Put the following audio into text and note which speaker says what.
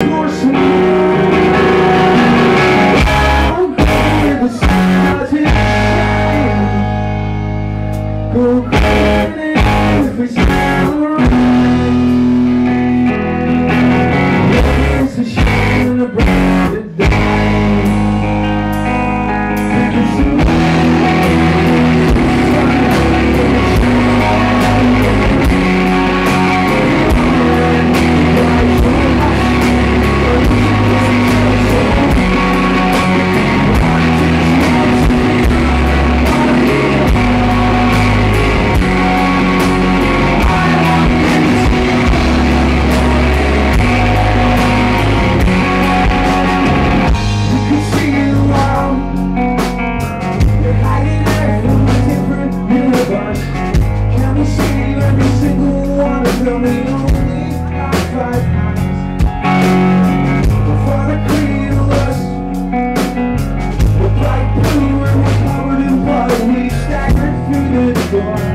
Speaker 1: Your sweet joy.